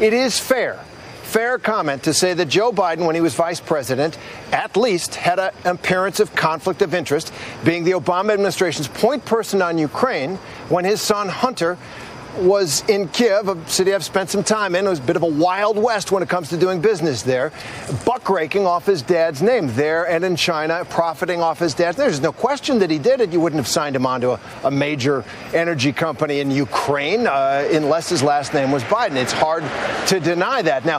it is fair fair comment to say that Joe Biden, when he was vice president, at least had an appearance of conflict of interest, being the Obama administration's point person on Ukraine when his son Hunter was in Kiev, a city I've spent some time in. It was a bit of a wild west when it comes to doing business there. Buck raking off his dad's name there and in China, profiting off his dad's name. There's no question that he did it. You wouldn't have signed him onto a, a major energy company in Ukraine uh, unless his last name was Biden. It's hard to deny that. Now,